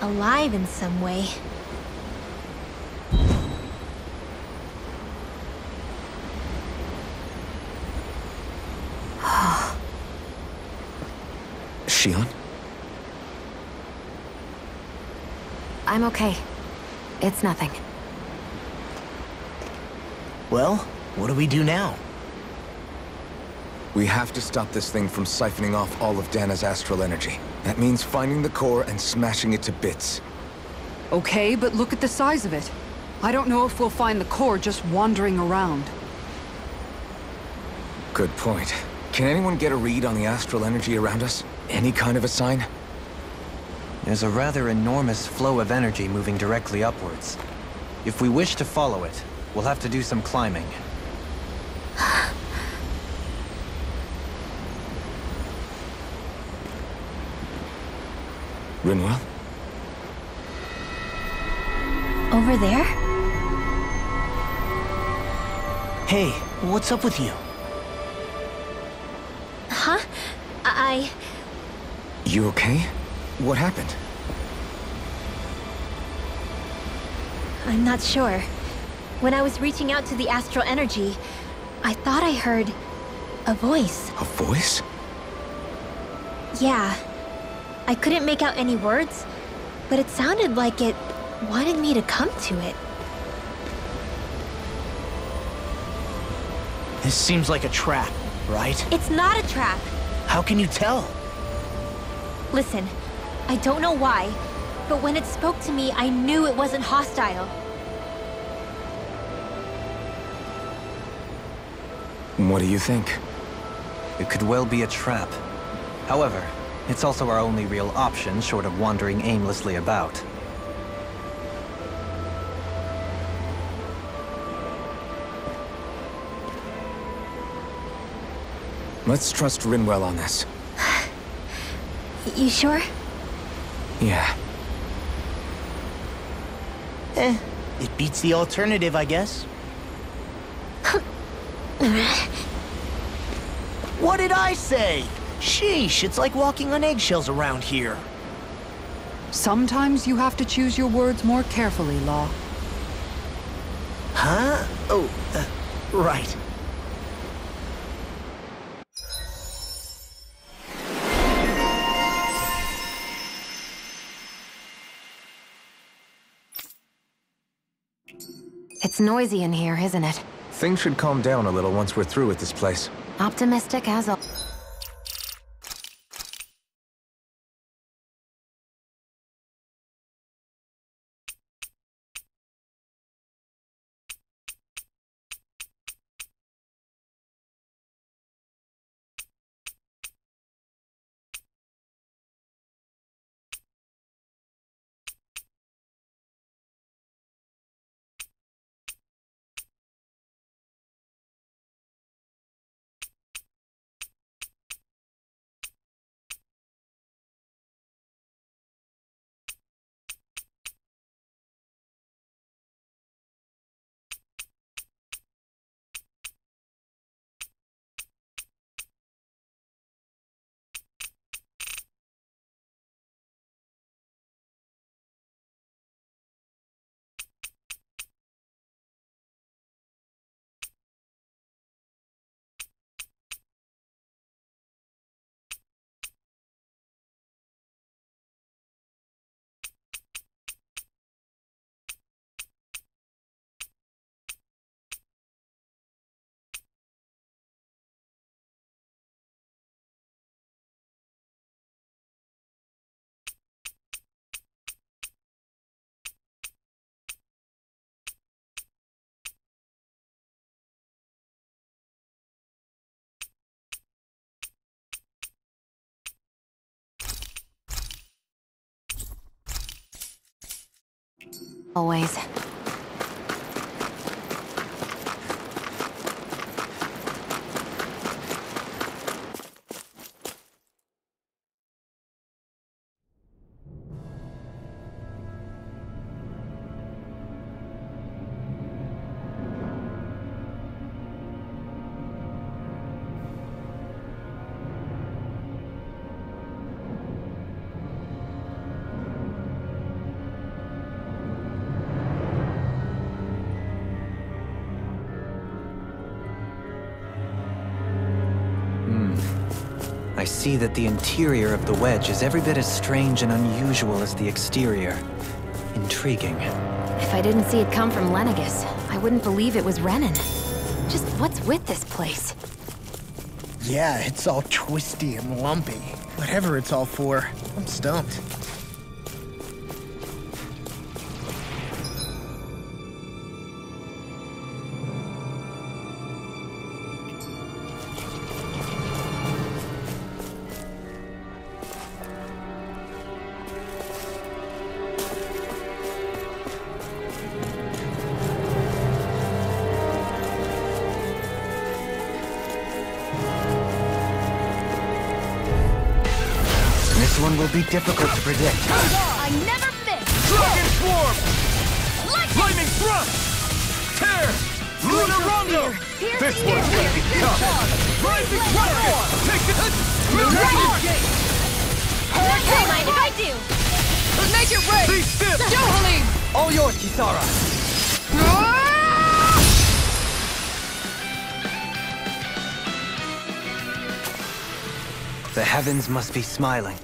alive in some way. Shionne? I'm okay. It's nothing. Well, what do we do now? We have to stop this thing from siphoning off all of Dahna's astral energy. That means finding the core and smashing it to bits. Okay, but look at the size of it. I don't know if we'll find the core just wandering around. Good point. Can anyone get a read on the astral energy around us? Any kind of a sign? There's a rather enormous flow of energy moving directly upwards. If we wish to follow it, we'll have to do some climbing. Rinwell? Over there? Hey, what's up with you? Huh? I... You okay? What happened? I'm not sure. When I was reaching out to the astral energy, I thought I heard... a voice. A voice? Yeah. I couldn't make out any words, but it sounded like it wanted me to come to it. This seems like a trap, right? It's not a trap! How can you tell? Listen, I don't know why, but when it spoke to me, I knew it wasn't hostile. What do you think? It could well be a trap. However, it's also our only real option short of wandering aimlessly about. Let's trust Rinwell on this. You sure? Yeah. Eh, it beats the alternative, I guess. what did I say? Sheesh, it's like walking on eggshells around here. Sometimes you have to choose your words more carefully, Law. Huh? Oh, uh, right. It's noisy in here, isn't it? Things should calm down a little once we're through with this place. Optimistic as al- always. See that the interior of the wedge is every bit as strange and unusual as the exterior. Intriguing. If I didn't see it come from Lenegis, I wouldn't believe it was Renan. Just what's with this place? Yeah, it's all twisty and lumpy. Whatever it's all for, I'm stumped. One will be difficult to predict. I never miss! Dragon Swarm! Lightning Thrust! Tear! Luna Rondo! This one's gonna be tough! Rising Rocket! Take it! Don't mind if I do! Make it rain! Be still! Dohalim! All yours, Kisara! Ah! The heavens must be smiling.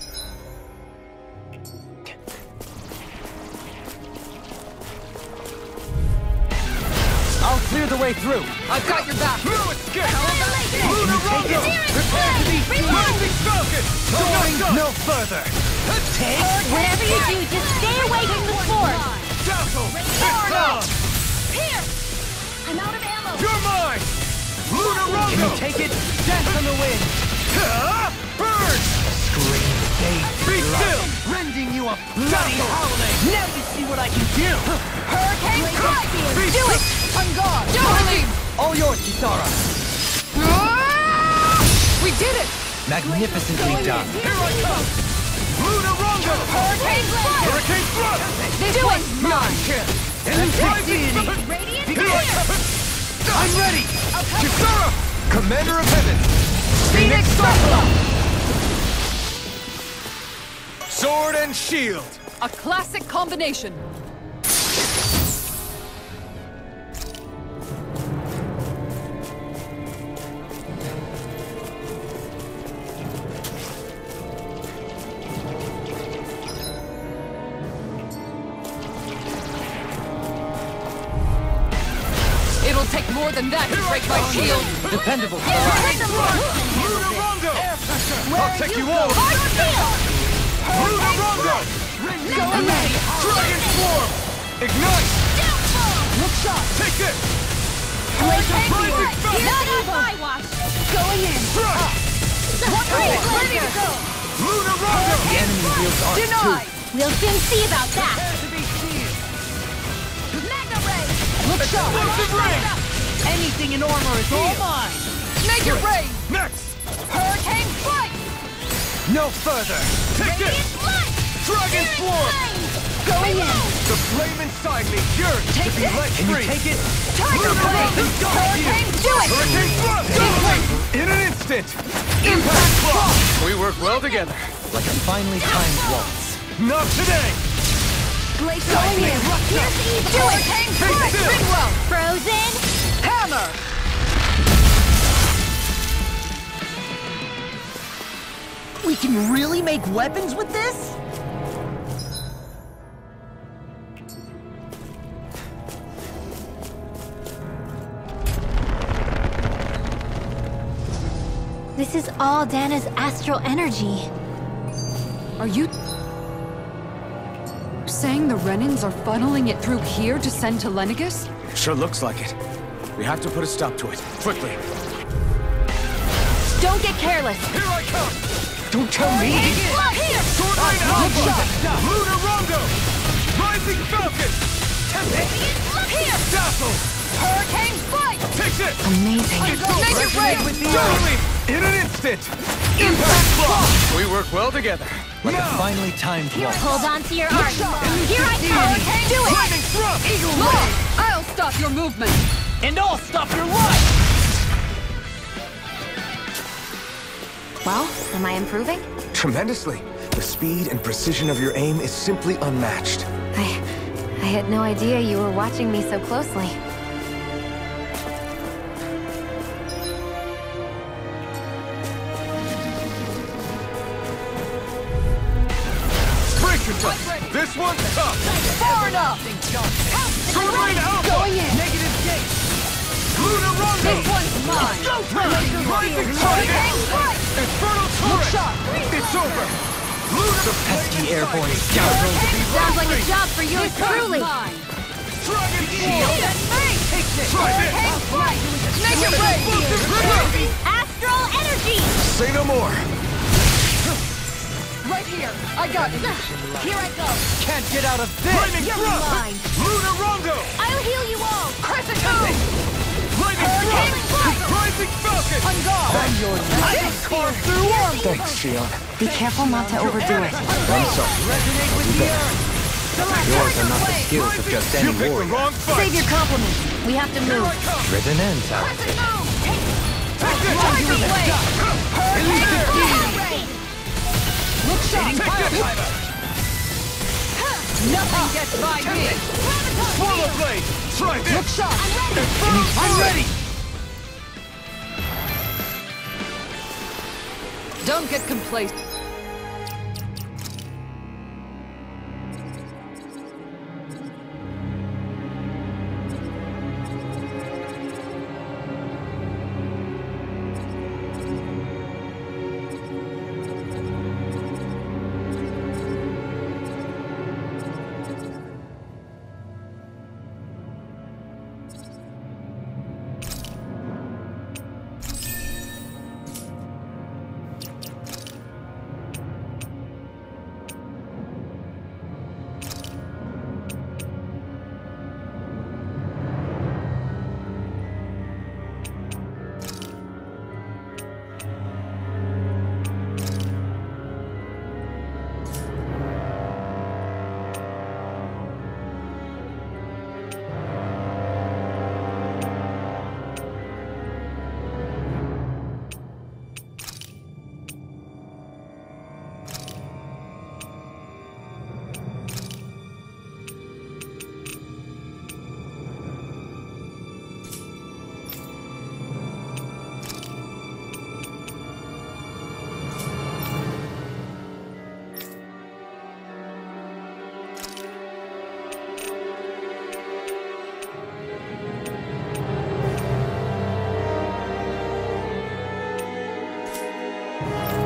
Way through. I've got your back! No escape! Luna Rondo! Prepare to be Rising Falcon! Going No further! Take Whatever you do, just stay away from the sword! Dazzle! It's on! Here! I'm out of ammo! You're mine! Luna Can you take it? Dance on the wind! Ah! Burn! Scream Be still! rending you a bloody howling! Now you see what I can do! Hurricane! Be Do it! On guard! Dohalim! All yours, Kisara! Ah! We did it! Magnificently done. Here I come! Luna Rondo! Hurricane Strike! Hurricane Thrust! This one's mine! Radiant Here I come! I'm ready! Kisara! Commander of Heaven! Phoenix Circle! Sword and shield! A classic combination. It'll take more than that to break my shield. Dependable. Luna Rondo! I'll take you all! Luna Rondo! Dragon Swarm! Ignite! Look sharp! Take it! Hurricane Rising Strike! Not watch! Going in! Thrust! Great! Ready to go! The enemy wields arcs Denied! We'll soon see about that! to be seized! Magna Ray! Look sharp! Explosive ring! Anything in armor is all mine! Make it rain! Next! Hurricane Strike! No further! Take it! Radiant Light! Dragon Swarm! Going in! The flame inside me yearns to be let Can you free! take it? Tiger Blade! Hurricane, do it! Hurricane Thrust! In an instant! Impact Block! We work well together. Like a finely timed waltz. Not today! Blade going in! Here's evil! Do it! Hurricane Take! Frozen! Hammer! We can really make weapons with this? This is all Dahna's astral energy. Are you saying the Renans are funneling it through here to send to Lenegis? Sure looks like it. We have to put a stop to it. Quickly. Don't get careless! Here I come! Don't tell me! Here! Sword Rain Alpha! Luna Rondo! Rising Falcon! Here! Dazzle! Hurricane Strike! Take it! Amazing. Make it rain! Totally! In an instant! Impact Block! We work well together. Like a Now! finely timed waltz. Hold on to your arms. Here I come! Do it! Lightning Thrust! Law! I'll stop your movement! And I'll stop your life! Well, am I improving? Tremendously. The speed and precision of your aim is simply unmatched. I... I had no idea you were watching me so closely. This one's tough! Far enough! Terrain Alpha! Oh, yeah. Negative gate! Luna Rondo. This one's mine! Go time. Rising target. Infernal turret. It's over. Luna. Pesky airborne scoundrel. Sounds like a job for yours truly. Dragon Shield. Try this. Make it rain! Astral energy! Say no more. Right here! I got it! Here I go. Can't get out of this. Lightning You're thrust. mine. Luna Rondo. I'll heal you all. Crescent Thanks, Shionne. Be careful not to overdo it. I'm sorry. Resonate with the earth. Yours are not the skills of just any warrior. Save your compliments. We have to move. I come. Driven and! Nothing gets by me! Swallow blade. Try Look this. sharp! Infernal I'm ready. Don't get complacent. Bye.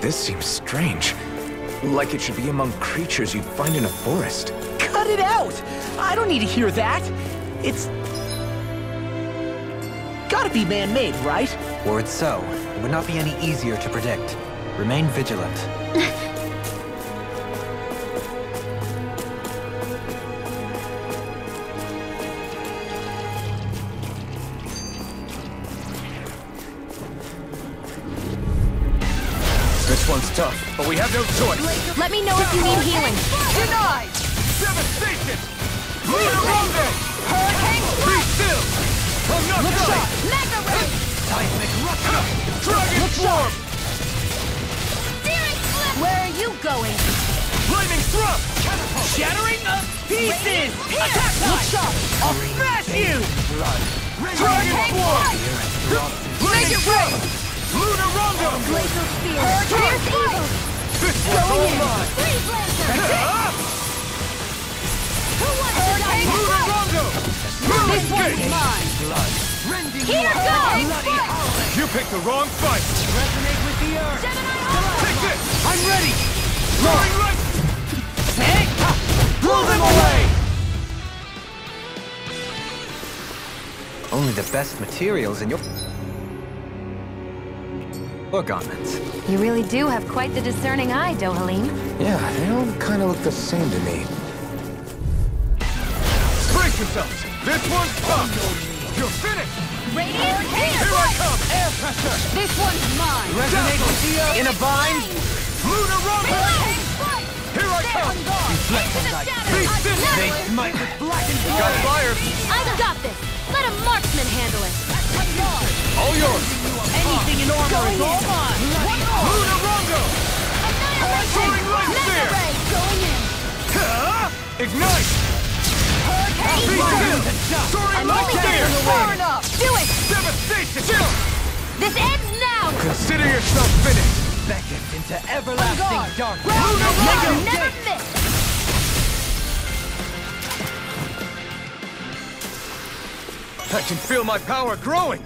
This seems strange. Like it should be among creatures you'd find in a forest. Cut it out! I don't need to hear that. It's... Gotta be man-made, right? Were it so, it would not be any easier to predict. Remain vigilant. one's tough, but we have no choice. Let me know if you need healing. Denied! Devastation! Luna Rondo! Hurricane Be still! I'm not Look done! sharp! Mega Ray! Seismic rupture! Dragon Look sharp! Swarm! Where are you going? Lightning thrust! Shattering of pieces! Attack Look sharp! I'll smash you! Dragon Swarm! Lightning it rain! Thrust! Luna Rondo! Laser spear. Pierce evil. This one's all mine! Freeze laser. Ah! Who wants to die? Luna Rondo! This Moon's one's Gate! mine! Here goes! You picked the wrong fight! Resonate with the earth. Take this! I'm ready. Throwing right! Take. Blow them away. Only the best materials in your... Or garments. You really do have quite the discerning eye, Dohalim. Yeah, they all kind of look the same to me. Brace yourselves! This one's tough! You're finished! Radiant Here here! I come! Air pressure. This one's mine! Resonate with the. In a bind? Lunar Rumble! Here I come! Be still! They smite with Blackened Got fire! I've got this! Let a marksman handle it! All yours! Anything in armor is all mine. Lunar Rondo! Soaring Light Spear! Going in! Ignite! Be still! Soaring Light Spear! Far enough! Do it! Devastation! Chill! This ends now! Consider yourself finished! Beckon into everlasting darkness. Lunar Never, I can feel my power growing!